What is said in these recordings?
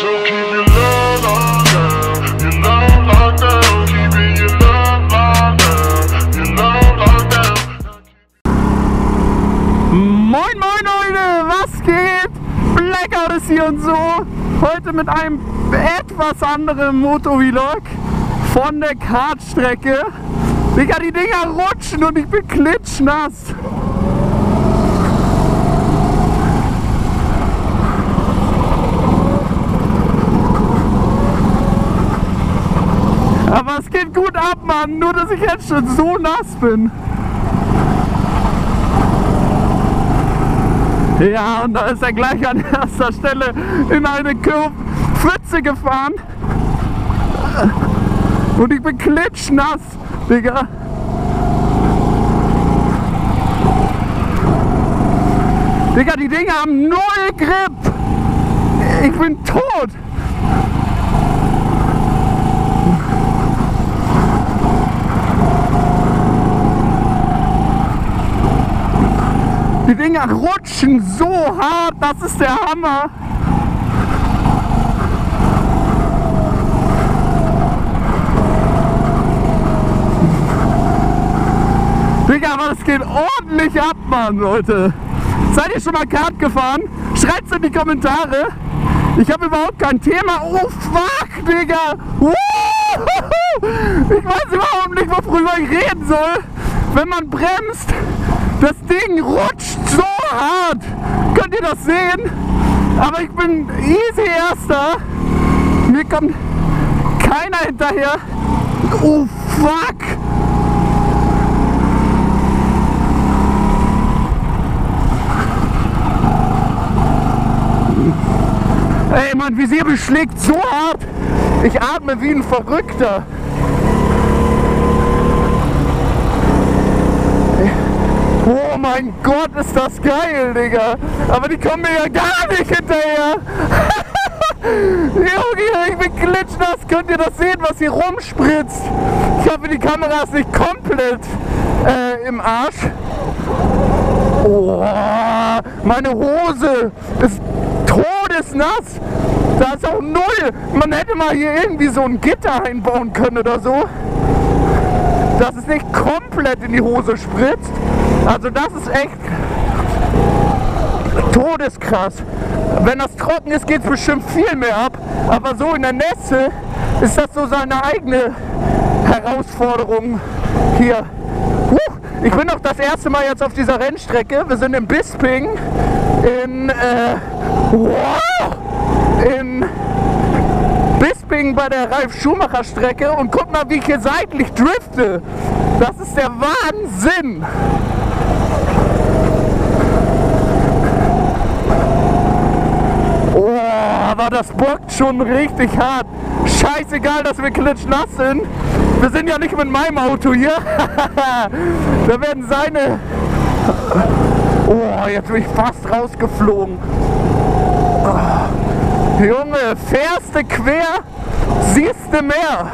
Moin Moin Leute, was geht? Blackout ist hier und so. Heute mit einem etwas anderen Motovlog von der Kartstrecke. Digga, die Dinger rutschen und ich bin klitschnass. Aber es geht gut ab, Mann. Nur, dass ich jetzt schon so nass bin. Ja, und da ist er gleich an erster Stelle in eine Pfütze gefahren. Und ich bin klitschnass, Digga. Digga, die Dinger haben null Grip. Ich bin tot. Dinger rutschen so hart, das ist der Hammer. Digga, aber das geht ordentlich ab, Mann, Leute. Seid ihr schon mal Kart gefahren? Schreibt's in die Kommentare. Ich habe überhaupt kein Thema. Oh fuck, Digga. Ich weiß überhaupt nicht, worüber ich reden soll. Wenn man bremst, das Ding rutscht so hart. Könnt ihr das sehen? Aber ich bin easy Erster. Mir kommt keiner hinterher. Oh fuck! Ey, mein Visier beschlägt so hart. Ich atme wie ein Verrückter. Oh mein Gott, ist das geil, Digga. Aber die kommen mir ja gar nicht hinterher. Junge, ich bin klitschnass. Könnt ihr das sehen, was hier rumspritzt? Ich hoffe, die Kamera ist nicht komplett äh, im Arsch. Oh, meine Hose ist todesnass. Da ist auch null. Man hätte mal hier irgendwie so ein Gitter einbauen können oder so. Dass es nicht komplett in die Hose spritzt. Also das ist echt todeskrass. Wenn das trocken ist, geht es bestimmt viel mehr ab. Aber so in der Nässe ist das so seine eigene Herausforderung hier. Huh, ich bin auch das erste Mal jetzt auf dieser Rennstrecke. Wir sind in Bisping in, äh, wow, Bisping bei der Ralf Schumacher Strecke und guck mal, wie ich hier seitlich drifte. Das ist der Wahnsinn. aber das bockt schon richtig hart. Scheißegal, dass wir klitschnass sind. Wir sind ja nicht mit meinem Auto hier. da werden seine... Oh, jetzt bin ich fast rausgeflogen. Oh. Junge, fährst du quer, siehst du mehr.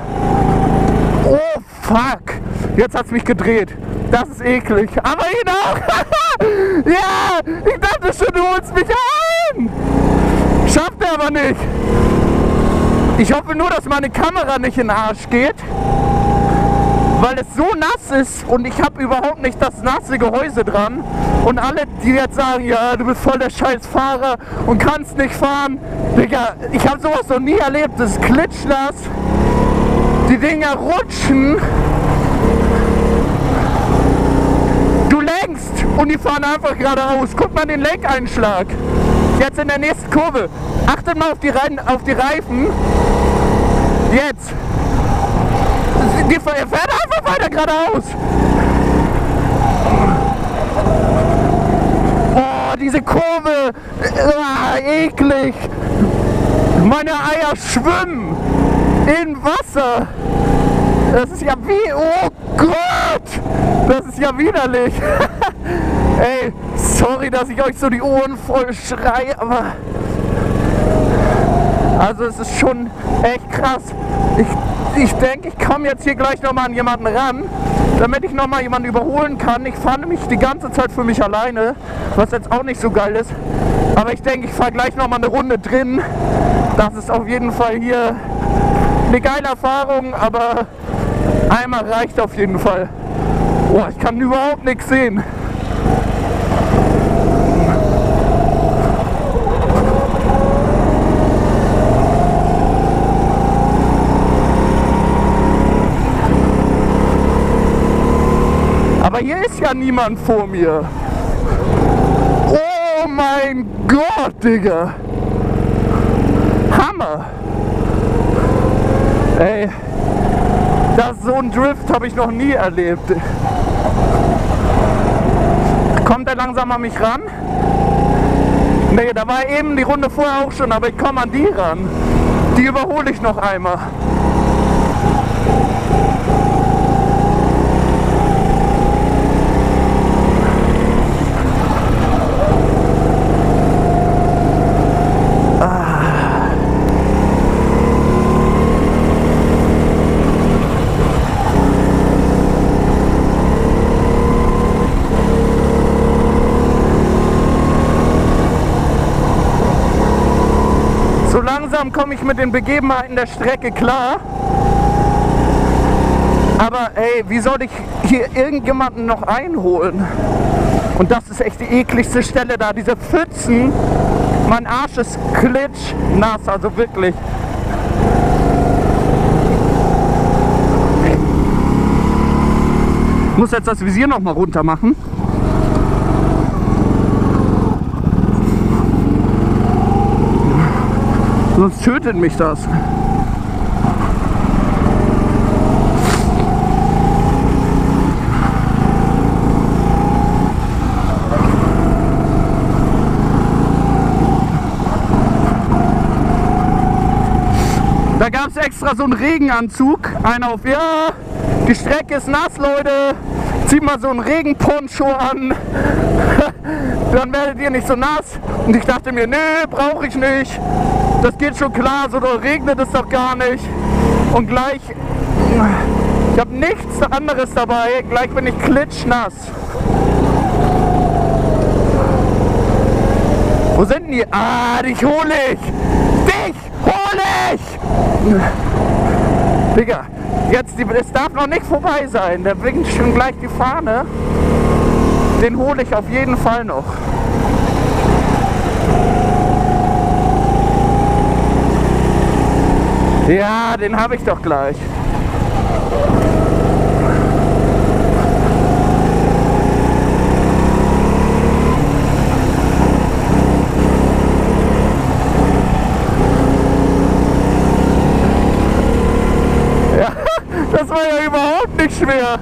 Oh, fuck. Jetzt hat es mich gedreht. Das ist eklig. Aber ihn auch. ja, ich dachte schon, du holst mich ein. Schafft er aber nicht. Ich hoffe nur, dass meine Kamera nicht in den Arsch geht. Weil es so nass ist und ich habe überhaupt nicht das nasse Gehäuse dran. Und alle, die jetzt sagen, ja, du bist voll der Scheißfahrer und kannst nicht fahren. Digga, ich habe sowas noch nie erlebt. Das ist klitschnass. Die Dinger rutschen. Du lenkst und die fahren einfach geradeaus. Guck mal den Lenkeinschlag. Jetzt in der nächsten Kurve. Achtet mal auf die, Rein auf die Reifen. Jetzt. Die fährt einfach weiter geradeaus. Oh, diese Kurve. Ah, eklig. Meine Eier schwimmen in Wasser. Das ist ja wie, oh Gott, das ist ja widerlich. Ey, sorry, dass ich euch so die Ohren voll schrei, aber also es ist schon echt krass. Ich, ich denke, ich komme jetzt hier gleich nochmal an jemanden ran, damit ich nochmal jemanden überholen kann. Ich fahre nämlich die ganze Zeit für mich alleine, was jetzt auch nicht so geil ist. Aber ich denke, ich fahre gleich nochmal eine Runde drin. Das ist auf jeden Fall hier eine geile Erfahrung, aber einmal reicht auf jeden Fall. Boah, ich kann überhaupt nichts sehen. hier ist ja niemand vor mir. Oh mein Gott, Digga. Hammer. Ey, das so ein Drift habe ich noch nie erlebt. Kommt er langsam an mich ran? Nee, da war eben die Runde vorher auch schon, aber ich komme an die ran. Die überhole ich noch einmal. So langsam komme ich mit den Begebenheiten der Strecke klar. Aber ey, wie soll ich hier irgendjemanden noch einholen? Und das ist echt die ekligste Stelle da, diese Pfützen. Mein Arsch ist klitschnass, also wirklich. Ich muss jetzt das Visier noch mal runter machen. Sonst tötet mich das. Da gab es extra so einen Regenanzug. Einer auf, ja, die Strecke ist nass, Leute. Zieht mal so einen Regenponcho an. Dann werdet ihr nicht so nass. Und ich dachte mir, nee, brauche ich nicht. Das geht schon klar, so doll regnet es doch gar nicht. Und gleich, ich habe nichts anderes dabei. Gleich bin ich klitschnass. Wo sind die? Ah, dich hole ich! Dich hole ich! Digga, jetzt, es darf noch nicht vorbei sein. Der winkt schon gleich die Fahne. Den hole ich auf jeden Fall noch. Ja, den habe ich doch gleich. Ja, das war ja überhaupt nicht schwer.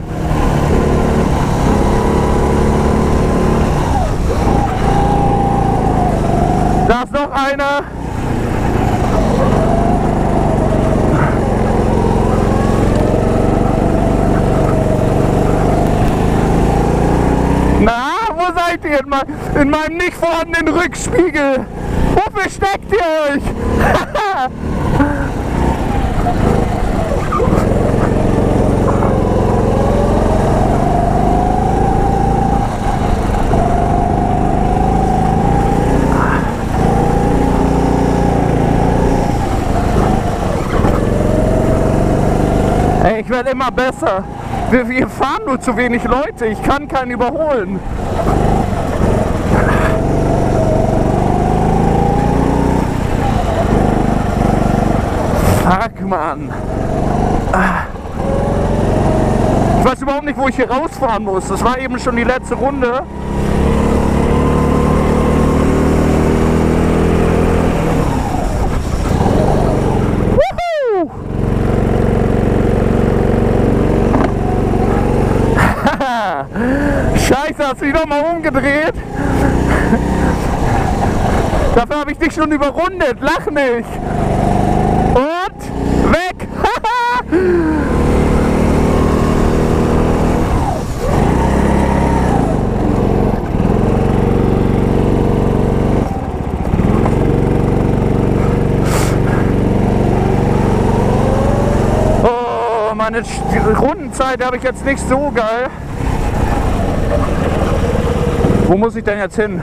Da ist noch einer. Seid ihr in, mein, in meinem nicht vorhandenen Rückspiegel? Wo versteckt ihr euch? Ey, ich werde immer besser. Wir, wir fahren nur zu wenig Leute. Ich kann keinen überholen. Fuck, Mann. Ich weiß überhaupt nicht, wo ich hier rausfahren muss. Das war eben schon die letzte Runde. Scheiße, hast du dich nochmal umgedreht? Dafür habe ich dich schon überrundet. Lach nicht. Und weg. Oh, meine Sch- Rundenzeit habe ich jetzt nicht so geil. Wo muss ich denn jetzt hin?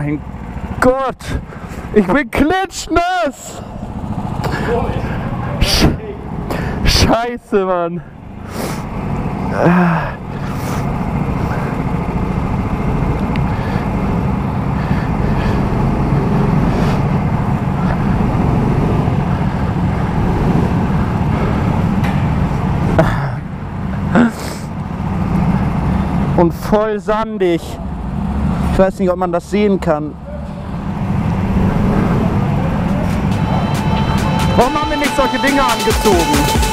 Mein Gott. Ich bin klitschnass. Sch Scheiße, Mann. Und voll sandig. Ich weiß nicht, ob man das sehen kann. Warum haben wir nicht solche Dinge angezogen?